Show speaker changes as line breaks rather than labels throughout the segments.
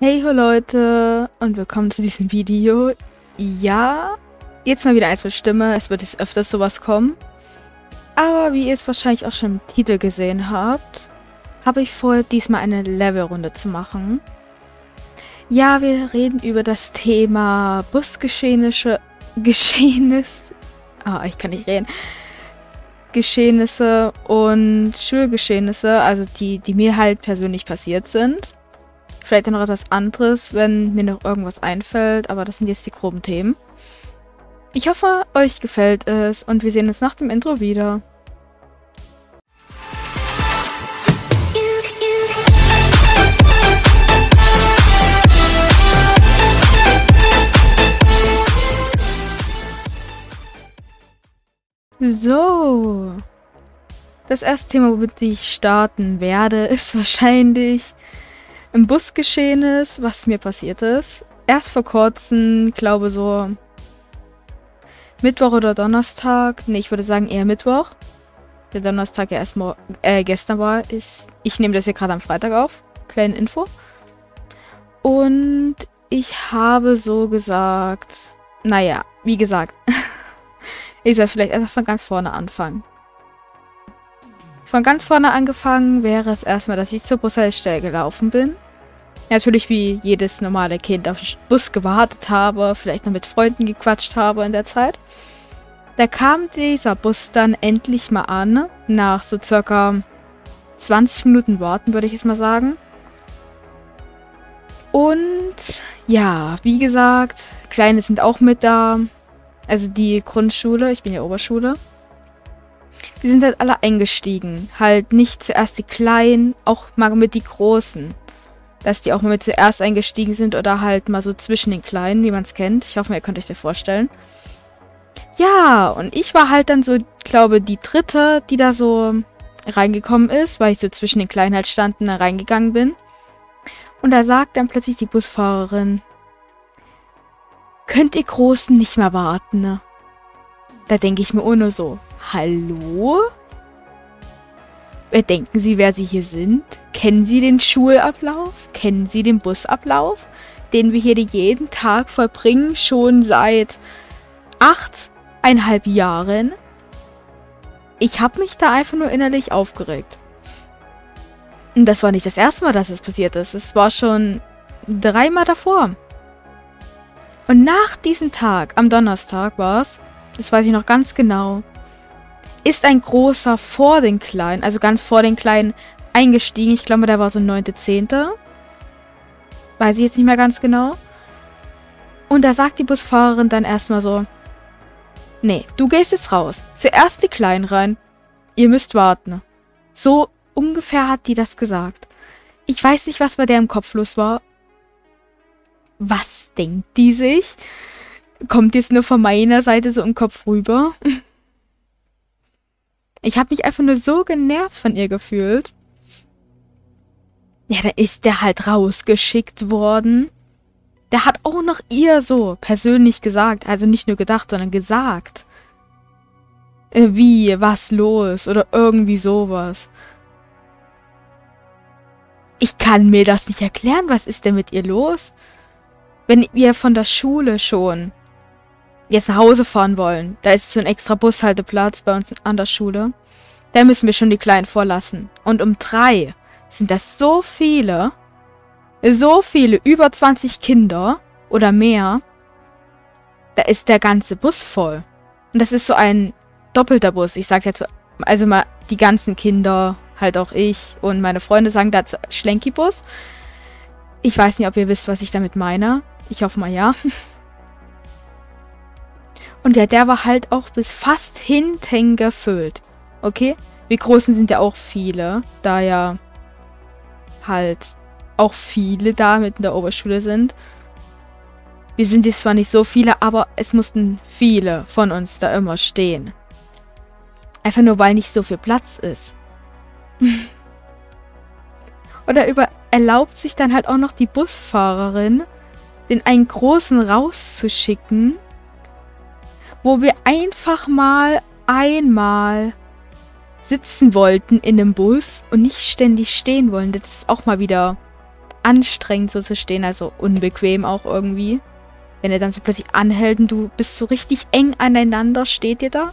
Hey ho Leute und willkommen zu diesem Video. Ja, jetzt mal wieder eins mit Stimme, es wird jetzt öfters sowas kommen. Aber wie ihr es wahrscheinlich auch schon im Titel gesehen habt, habe ich vor, diesmal eine Levelrunde zu machen. Ja, wir reden über das Thema Busgeschehnisse, Geschehnis, ah, ich kann nicht reden, Geschehnisse und Schulgeschehnisse, also die, die mir halt persönlich passiert sind. Vielleicht noch etwas anderes, wenn mir noch irgendwas einfällt, aber das sind jetzt die groben Themen. Ich hoffe, euch gefällt es und wir sehen uns nach dem Intro wieder. So. Das erste Thema, womit ich starten werde, ist wahrscheinlich im Bus geschehen ist, was mir passiert ist. Erst vor kurzem, glaube so Mittwoch oder Donnerstag. Ne, ich würde sagen eher Mittwoch. Der Donnerstag ja erst äh, gestern war. Ist, ich nehme das hier gerade am Freitag auf. Kleine Info. Und ich habe so gesagt, naja, wie gesagt, ich soll vielleicht erst von ganz vorne anfangen. Von ganz vorne angefangen wäre es erstmal, dass ich zur Bushaltestelle gelaufen bin. Natürlich wie jedes normale Kind auf den Bus gewartet habe, vielleicht noch mit Freunden gequatscht habe in der Zeit. Da kam dieser Bus dann endlich mal an, nach so circa 20 Minuten warten, würde ich jetzt mal sagen. Und ja, wie gesagt, Kleine sind auch mit da. Also die Grundschule, ich bin ja Oberschule. Wir sind halt alle eingestiegen. Halt nicht zuerst die Kleinen, auch mal mit die Großen. Dass die auch mal mit zuerst eingestiegen sind oder halt mal so zwischen den Kleinen, wie man es kennt. Ich hoffe, ihr könnt euch das vorstellen. Ja, und ich war halt dann so, glaube die dritte, die da so reingekommen ist, weil ich so zwischen den Kleinen halt standen, da reingegangen bin. Und da sagt dann plötzlich die Busfahrerin, könnt ihr Großen nicht mehr warten, ne? Da denke ich mir nur so, hallo? Wer denken Sie, wer Sie hier sind? Kennen Sie den Schulablauf? Kennen Sie den Busablauf? Den wir hier jeden Tag vollbringen, schon seit achteinhalb Jahren? Ich habe mich da einfach nur innerlich aufgeregt. Und das war nicht das erste Mal, dass es passiert ist. Es war schon dreimal davor. Und nach diesem Tag, am Donnerstag war es, das weiß ich noch ganz genau, ist ein großer vor den Kleinen, also ganz vor den Kleinen eingestiegen. Ich glaube, der war so 9.10. Weiß ich jetzt nicht mehr ganz genau. Und da sagt die Busfahrerin dann erstmal so, nee, du gehst jetzt raus. Zuerst die Kleinen rein. Ihr müsst warten. So ungefähr hat die das gesagt. Ich weiß nicht, was bei der im Kopf los war. Was denkt die sich? kommt jetzt nur von meiner Seite so im Kopf rüber. Ich habe mich einfach nur so genervt von ihr gefühlt. Ja, da ist der halt rausgeschickt worden. Der hat auch noch ihr so persönlich gesagt, also nicht nur gedacht, sondern gesagt. Äh, wie, was los oder irgendwie sowas. Ich kann mir das nicht erklären, was ist denn mit ihr los? Wenn wir von der Schule schon jetzt nach Hause fahren wollen, da ist so ein extra Bushalteplatz bei uns an der Schule, da müssen wir schon die Kleinen vorlassen. Und um drei sind das so viele, so viele, über 20 Kinder oder mehr, da ist der ganze Bus voll. Und das ist so ein doppelter Bus. Ich sage jetzt also mal die ganzen Kinder, halt auch ich und meine Freunde sagen dazu Schlenki-Bus. Ich weiß nicht, ob ihr wisst, was ich damit meine. Ich hoffe mal ja. Und ja, der war halt auch bis fast hinten gefüllt. Okay? Wir Großen sind ja auch viele, da ja halt auch viele da mit in der Oberschule sind. Wir sind jetzt zwar nicht so viele, aber es mussten viele von uns da immer stehen. Einfach nur, weil nicht so viel Platz ist. Oder über erlaubt sich dann halt auch noch die Busfahrerin, den einen großen rauszuschicken, wo wir einfach mal einmal sitzen wollten in einem Bus und nicht ständig stehen wollen. Das ist auch mal wieder anstrengend so zu stehen, also unbequem auch irgendwie. Wenn er dann so plötzlich anhält und du bist so richtig eng aneinander, steht ihr da. Und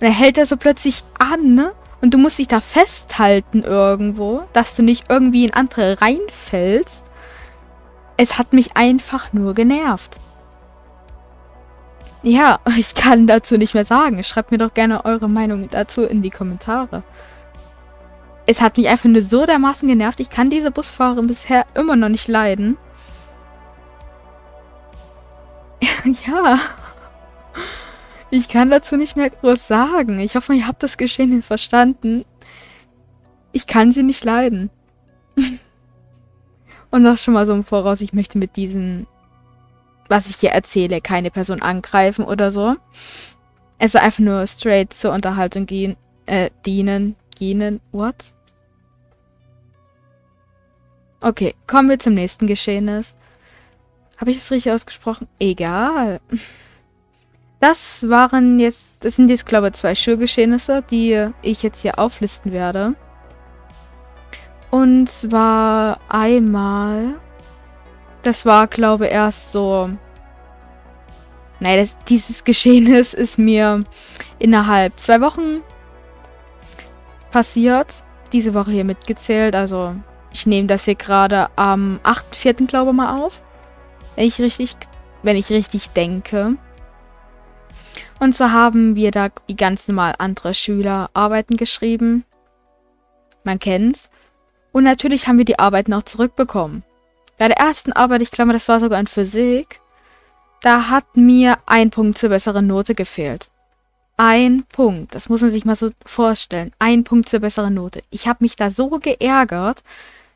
dann hält er so plötzlich an, ne? Und du musst dich da festhalten irgendwo, dass du nicht irgendwie in andere reinfällst. Es hat mich einfach nur genervt. Ja, ich kann dazu nicht mehr sagen. Schreibt mir doch gerne eure Meinung dazu in die Kommentare. Es hat mich einfach nur so dermaßen genervt. Ich kann diese Busfahrerin bisher immer noch nicht leiden. ja. Ich kann dazu nicht mehr groß sagen. Ich hoffe, ihr habt das Geschehen verstanden. Ich kann sie nicht leiden. Und noch schon mal so im Voraus, ich möchte mit diesen, was ich hier erzähle, keine Person angreifen oder so. Es soll einfach nur straight zur Unterhaltung gehen, äh, dienen. Genen, what? Okay, kommen wir zum nächsten Geschehnis. Habe ich das richtig ausgesprochen? Egal. Das waren jetzt, das sind jetzt, glaube ich, zwei Schulgeschehnisse, die ich jetzt hier auflisten werde. Und zwar einmal, das war, glaube ich, erst so, nein, das, dieses Geschehnis ist mir innerhalb zwei Wochen passiert. Diese Woche hier mitgezählt, also ich nehme das hier gerade am 8.4. glaube ich mal auf. Wenn ich richtig, wenn ich richtig denke. Und zwar haben wir da wie ganz normal andere Schüler Arbeiten geschrieben. Man kennt's. Und natürlich haben wir die Arbeiten auch zurückbekommen. Bei der ersten Arbeit, ich glaube, das war sogar in Physik, da hat mir ein Punkt zur besseren Note gefehlt. Ein Punkt. Das muss man sich mal so vorstellen. Ein Punkt zur besseren Note. Ich habe mich da so geärgert.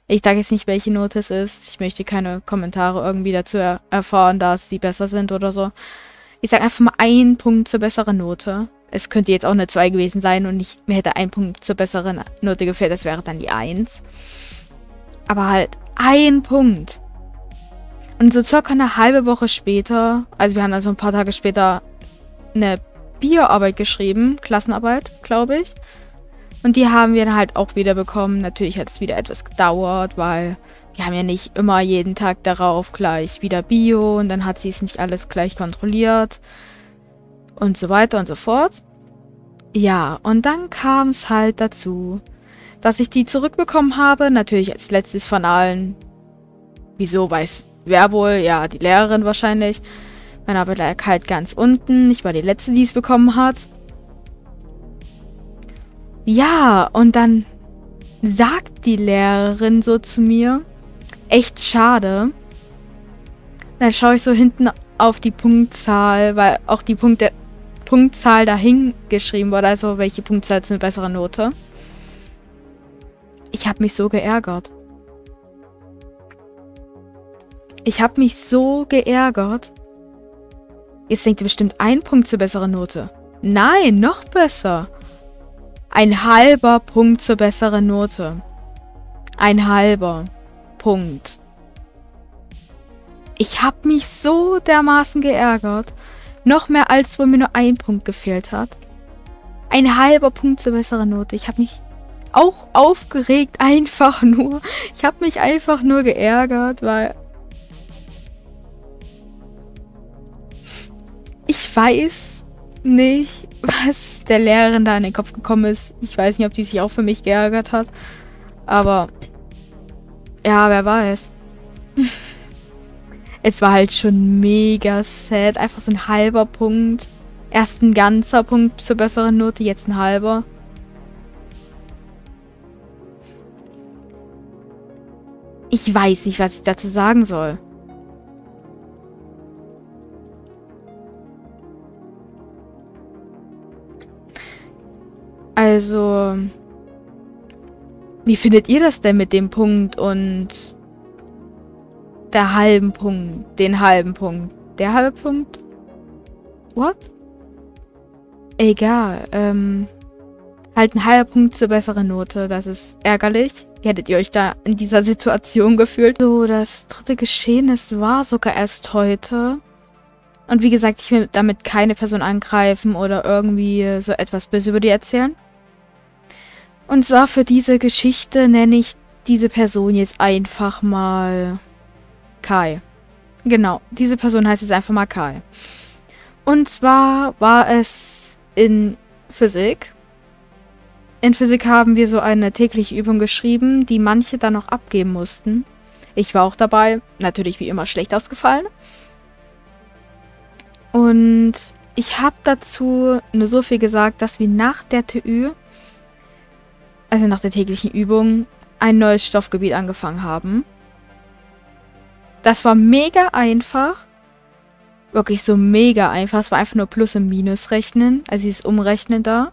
Ich sage jetzt nicht, welche Note es ist. Ich möchte keine Kommentare irgendwie dazu er erfahren, dass sie besser sind oder so. Ich sage einfach mal einen Punkt zur besseren Note. Es könnte jetzt auch eine 2 gewesen sein und ich, mir hätte ein Punkt zur besseren Note gefehlt. Das wäre dann die 1. Aber halt ein Punkt. Und so circa eine halbe Woche später, also wir haben dann so ein paar Tage später eine Bioarbeit geschrieben, Klassenarbeit, glaube ich. Und die haben wir dann halt auch wieder bekommen. Natürlich hat es wieder etwas gedauert, weil wir haben ja nicht immer jeden Tag darauf gleich wieder Bio und dann hat sie es nicht alles gleich kontrolliert und so weiter und so fort. Ja, und dann kam es halt dazu, dass ich die zurückbekommen habe. Natürlich als letztes von allen. Wieso weiß wer wohl? Ja, die Lehrerin wahrscheinlich. Meine Arbeit lag halt ganz unten. Ich war die letzte, die es bekommen hat. Ja, und dann sagt die Lehrerin so zu mir, echt schade. Dann schaue ich so hinten auf die Punktzahl, weil auch die Punkte, Punktzahl dahin geschrieben wurde, also welche Punktzahl ist eine bessere Note. Ich habe mich so geärgert. Ich habe mich so geärgert. Jetzt denkt ihr bestimmt ein Punkt zur besseren Note. Nein, noch besser. Ein halber Punkt zur besseren Note. Ein halber Punkt. Ich habe mich so dermaßen geärgert. Noch mehr als wo mir nur ein Punkt gefehlt hat. Ein halber Punkt zur besseren Note. Ich habe mich auch aufgeregt, einfach nur. Ich habe mich einfach nur geärgert, weil... Ich weiß, nicht, was der Lehrerin da in den Kopf gekommen ist. Ich weiß nicht, ob die sich auch für mich geärgert hat. Aber ja, wer weiß. es war halt schon mega sad. Einfach so ein halber Punkt. Erst ein ganzer Punkt zur besseren Note, jetzt ein halber. Ich weiß nicht, was ich dazu sagen soll. Also, wie findet ihr das denn mit dem Punkt und der halben Punkt, den halben Punkt? Der halbe Punkt? What? Egal, ähm, halt ein halber Punkt zur besseren Note, das ist ärgerlich. Wie hättet ihr euch da in dieser Situation gefühlt? So, das dritte Geschehnis war sogar erst heute. Und wie gesagt, ich will damit keine Person angreifen oder irgendwie so etwas Böse über die erzählen. Und zwar für diese Geschichte nenne ich diese Person jetzt einfach mal Kai. Genau, diese Person heißt jetzt einfach mal Kai. Und zwar war es in Physik. In Physik haben wir so eine tägliche Übung geschrieben, die manche dann noch abgeben mussten. Ich war auch dabei, natürlich wie immer schlecht ausgefallen. Und ich habe dazu nur so viel gesagt, dass wir nach der TÜ, also nach der täglichen Übung, ein neues Stoffgebiet angefangen haben. Das war mega einfach. Wirklich so mega einfach. Es war einfach nur Plus- und Minus rechnen. Also dieses Umrechnen da.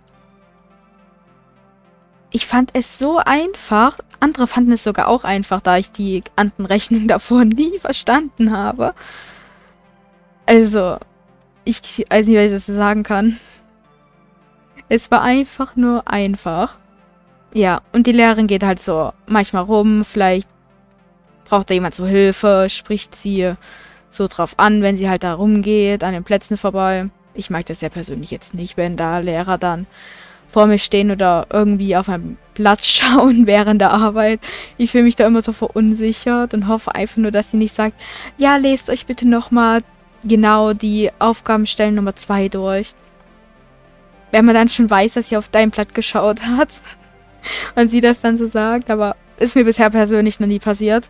Ich fand es so einfach. Andere fanden es sogar auch einfach, da ich die anderen Rechnungen davor nie verstanden habe. Also, ich weiß nicht, was ich das sagen kann. Es war einfach nur einfach. Ja, und die Lehrerin geht halt so manchmal rum, vielleicht braucht da jemand so Hilfe, spricht sie so drauf an, wenn sie halt da rumgeht, an den Plätzen vorbei. Ich mag das ja persönlich jetzt nicht, wenn da Lehrer dann vor mir stehen oder irgendwie auf einem Platz schauen während der Arbeit. Ich fühle mich da immer so verunsichert und hoffe einfach nur, dass sie nicht sagt, ja, lest euch bitte nochmal genau die Aufgabenstellen Nummer 2 durch. Wenn man dann schon weiß, dass sie auf dein Blatt geschaut hat und sie das dann so sagt, aber ist mir bisher persönlich noch nie passiert.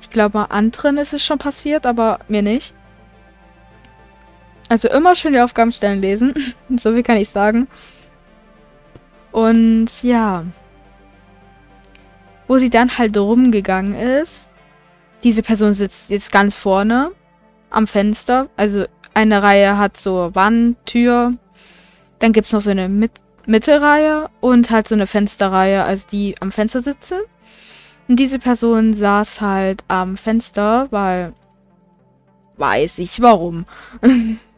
Ich glaube, anderen ist es schon passiert, aber mir nicht. Also immer schön die Aufgabenstellen lesen. so viel kann ich sagen. Und ja. Wo sie dann halt rumgegangen ist. Diese Person sitzt jetzt ganz vorne am Fenster. Also eine Reihe hat so Wand, Tür. Dann gibt es noch so eine Mit Mittelreihe und halt so eine Fensterreihe, also die am Fenster sitzen. Und diese Person saß halt am Fenster, weil weiß ich warum.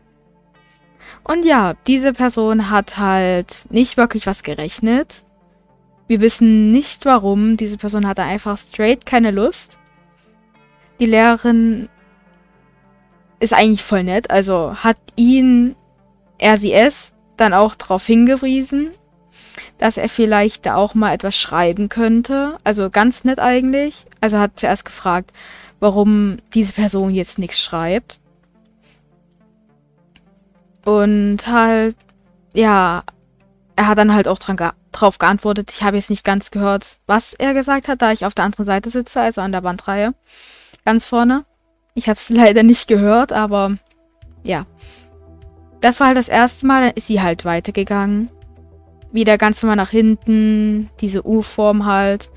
und ja, diese Person hat halt nicht wirklich was gerechnet. Wir wissen nicht warum. Diese Person hatte einfach straight keine Lust. Die Lehrerin ist eigentlich voll nett. Also hat ihn, es, dann auch darauf hingewiesen, dass er vielleicht da auch mal etwas schreiben könnte. Also ganz nett eigentlich. Also hat zuerst gefragt, warum diese Person jetzt nichts schreibt. Und halt, ja, er hat dann halt auch dran ge drauf geantwortet. Ich habe jetzt nicht ganz gehört, was er gesagt hat, da ich auf der anderen Seite sitze, also an der Bandreihe. Ganz vorne. Ich habe es leider nicht gehört, aber ja. Das war halt das erste Mal, dann ist sie halt weitergegangen. Wieder ganz normal nach hinten, diese U-Form halt.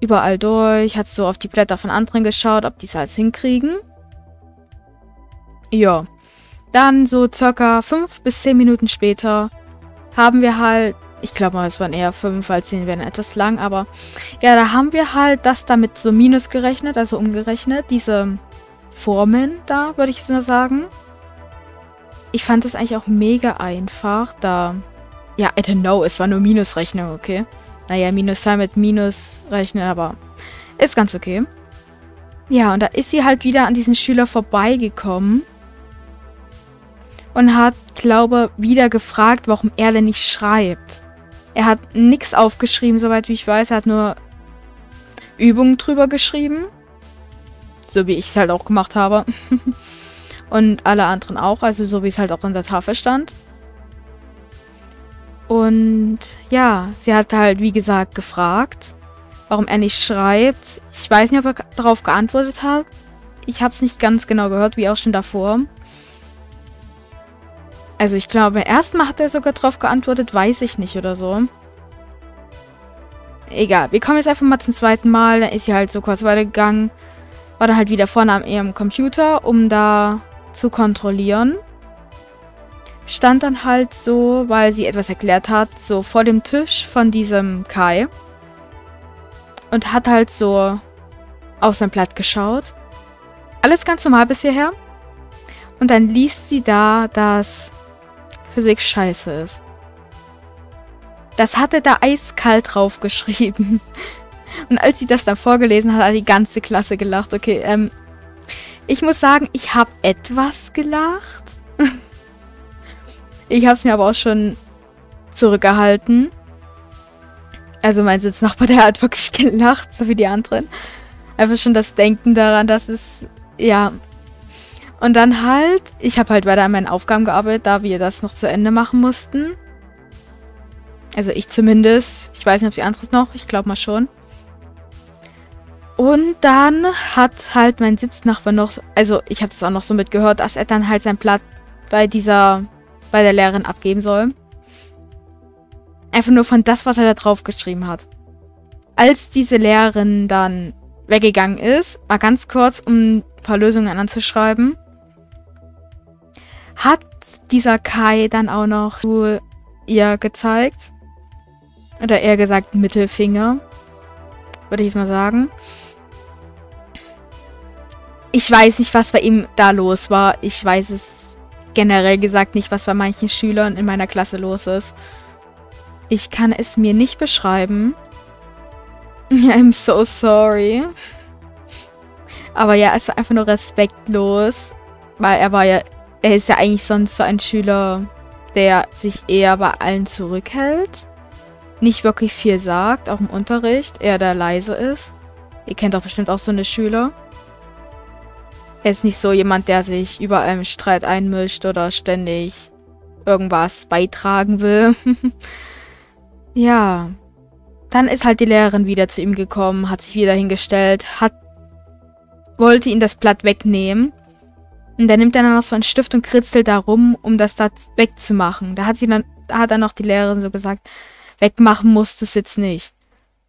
Überall durch, hat so auf die Blätter von anderen geschaut, ob die es alles hinkriegen. Ja. Dann so circa fünf bis zehn Minuten später haben wir halt ich glaube mal, es waren eher fünf, weil zehn wären etwas lang, aber ja, da haben wir halt das damit so minus gerechnet, also umgerechnet, diese Formeln da, würde ich mal sagen. Ich fand das eigentlich auch mega einfach, da, ja, I don't know, es war nur Minusrechnung, okay. Naja, Minuszahl mit Minus rechnen, aber ist ganz okay. Ja, und da ist sie halt wieder an diesen Schüler vorbeigekommen und hat, glaube wieder gefragt, warum er denn nicht schreibt. Er hat nichts aufgeschrieben, soweit wie ich weiß. Er hat nur Übungen drüber geschrieben. So wie ich es halt auch gemacht habe. Und alle anderen auch, also so wie es halt auch in der Tafel stand. Und ja, sie hat halt, wie gesagt, gefragt, warum er nicht schreibt. Ich weiß nicht, ob er darauf geantwortet hat. Ich habe es nicht ganz genau gehört, wie auch schon davor. Also ich glaube, erstmal hat er sogar drauf geantwortet, weiß ich nicht oder so. Egal, wir kommen jetzt einfach mal zum zweiten Mal. Dann ist sie halt so kurz weitergegangen. War dann halt wieder vorne am ihrem Computer, um da zu kontrollieren. Stand dann halt so, weil sie etwas erklärt hat, so vor dem Tisch von diesem Kai. Und hat halt so auf sein Blatt geschaut. Alles ganz normal bis hierher. Und dann liest sie da, dass Physik scheiße ist. Das hatte da eiskalt drauf geschrieben. Und als sie das dann vorgelesen hat, hat die ganze Klasse gelacht. Okay, ähm, ich muss sagen, ich habe etwas gelacht. ich habe es mir aber auch schon zurückgehalten. Also mein Sitznachbar, der hat wirklich gelacht, so wie die anderen. Einfach schon das Denken daran, dass es, ja. Und dann halt, ich habe halt weiter an meinen Aufgaben gearbeitet, da wir das noch zu Ende machen mussten. Also ich zumindest. Ich weiß nicht, ob die anderen noch. Ich glaube mal schon. Und dann hat halt mein Sitznachbar noch, also ich habe das auch noch so mitgehört, dass er dann halt sein Blatt bei dieser, bei der Lehrerin abgeben soll. Einfach nur von das, was er da drauf geschrieben hat. Als diese Lehrerin dann weggegangen ist, mal ganz kurz, um ein paar Lösungen anzuschreiben, hat dieser Kai dann auch noch zu ihr gezeigt. Oder eher gesagt Mittelfinger. Würde ich jetzt mal sagen. Ich weiß nicht, was bei ihm da los war. Ich weiß es generell gesagt nicht, was bei manchen Schülern in meiner Klasse los ist. Ich kann es mir nicht beschreiben. I'm so sorry. Aber ja, es war einfach nur respektlos. Weil er war ja, er ist ja eigentlich sonst so ein Schüler, der sich eher bei allen zurückhält. Nicht wirklich viel sagt, auch im Unterricht. Eher der leise ist. Ihr kennt doch bestimmt auch so eine Schüler. Er ist nicht so jemand, der sich überall im Streit einmischt oder ständig irgendwas beitragen will. ja. Dann ist halt die Lehrerin wieder zu ihm gekommen, hat sich wieder hingestellt, hat wollte ihn das Blatt wegnehmen. Und dann nimmt er dann noch so einen Stift und kritzelt da rum, um das da wegzumachen. Da hat sie dann, da hat dann noch die Lehrerin so gesagt, wegmachen musst du es jetzt nicht.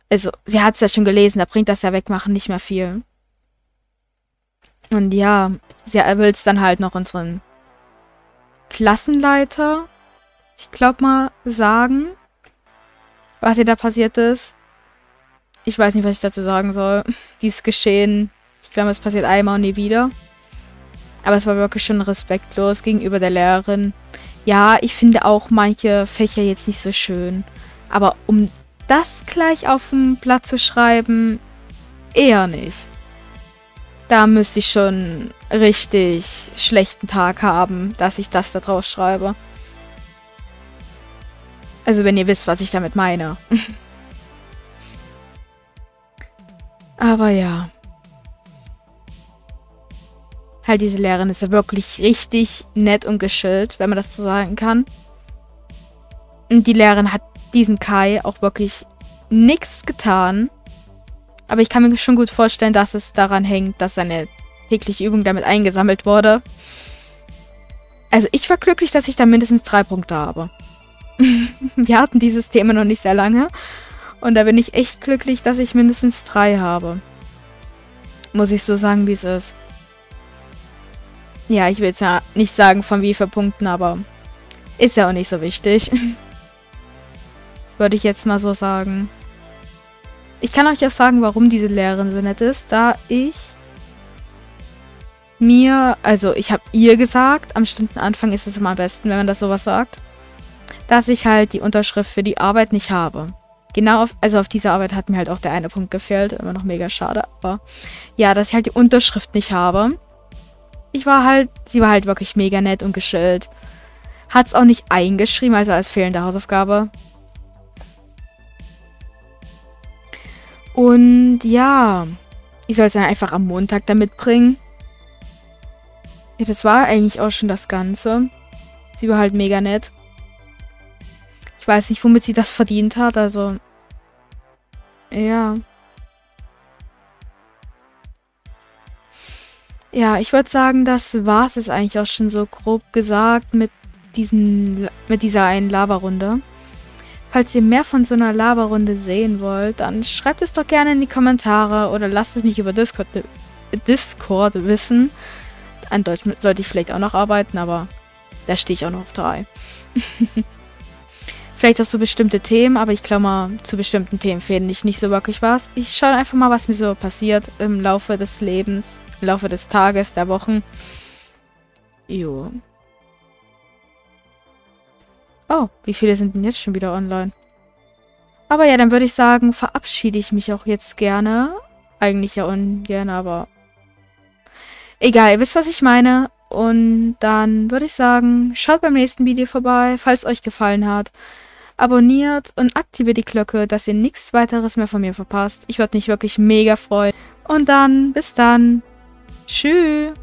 Also, sie hat es ja schon gelesen, da bringt das ja wegmachen nicht mehr viel. Und ja, sie will es dann halt noch unseren Klassenleiter, ich glaube mal, sagen, was hier da passiert ist. Ich weiß nicht, was ich dazu sagen soll. Dies Geschehen, ich glaube, es passiert einmal und nie wieder. Aber es war wirklich schon respektlos gegenüber der Lehrerin. Ja, ich finde auch manche Fächer jetzt nicht so schön. Aber um das gleich auf dem Blatt zu schreiben, eher nicht. Da müsste ich schon richtig schlechten Tag haben, dass ich das da drauf schreibe. Also wenn ihr wisst, was ich damit meine. Aber ja. Halt diese Lehrerin ist ja wirklich richtig nett und geschillt, wenn man das so sagen kann. Und die Lehrerin hat diesen Kai auch wirklich nichts getan. Aber ich kann mir schon gut vorstellen, dass es daran hängt, dass seine tägliche Übung damit eingesammelt wurde. Also ich war glücklich, dass ich da mindestens drei Punkte habe. Wir hatten dieses Thema noch nicht sehr lange. Und da bin ich echt glücklich, dass ich mindestens drei habe. Muss ich so sagen, wie es ist. Ja, ich will jetzt ja nicht sagen, von wie vielen Punkten, aber ist ja auch nicht so wichtig. Würde ich jetzt mal so sagen. Ich kann euch ja sagen, warum diese Lehrerin so nett ist, da ich mir, also ich habe ihr gesagt, am Stundenanfang ist es immer am besten, wenn man das sowas sagt, dass ich halt die Unterschrift für die Arbeit nicht habe. Genau, auf, also auf diese Arbeit hat mir halt auch der eine Punkt gefehlt, immer noch mega schade, aber ja, dass ich halt die Unterschrift nicht habe. Ich war halt, sie war halt wirklich mega nett und geschillt. Hat es auch nicht eingeschrieben, also als fehlende Hausaufgabe. Und ja, ich soll es dann einfach am Montag da mitbringen. Ja, das war eigentlich auch schon das Ganze. Sie war halt mega nett. Ich weiß nicht, womit sie das verdient hat, also. Ja. Ja, ich würde sagen, das war es eigentlich auch schon so grob gesagt mit diesen, mit dieser einen Lava-Runde. Falls ihr mehr von so einer Laberrunde sehen wollt, dann schreibt es doch gerne in die Kommentare oder lasst es mich über Discord, Discord wissen. An Deutsch sollte ich vielleicht auch noch arbeiten, aber da stehe ich auch noch auf drei. vielleicht hast du bestimmte Themen, aber ich glaube mal, zu bestimmten Themen finde ich nicht so wirklich was. Ich schaue einfach mal, was mir so passiert im Laufe des Lebens, im Laufe des Tages, der Wochen. Jo. Oh, wie viele sind denn jetzt schon wieder online? Aber ja, dann würde ich sagen, verabschiede ich mich auch jetzt gerne. Eigentlich ja ungern, aber... Egal, ihr wisst, was ich meine. Und dann würde ich sagen, schaut beim nächsten Video vorbei, falls euch gefallen hat. abonniert und aktiviert die Glocke, dass ihr nichts weiteres mehr von mir verpasst. Ich würde mich wirklich mega freuen. Und dann, bis dann. Tschüss.